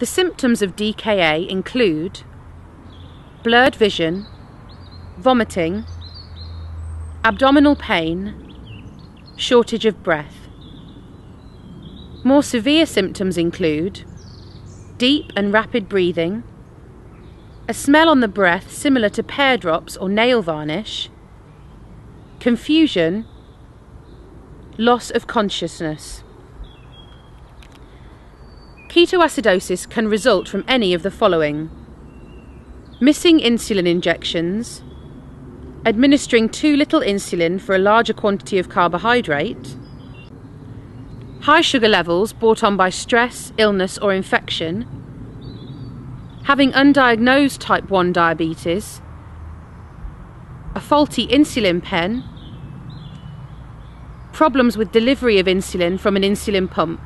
The symptoms of DKA include blurred vision, vomiting, abdominal pain, shortage of breath. More severe symptoms include deep and rapid breathing, a smell on the breath similar to pear drops or nail varnish, confusion, loss of consciousness. Ketoacidosis can result from any of the following. Missing insulin injections, administering too little insulin for a larger quantity of carbohydrate, high sugar levels brought on by stress, illness, or infection, having undiagnosed type 1 diabetes, a faulty insulin pen, problems with delivery of insulin from an insulin pump.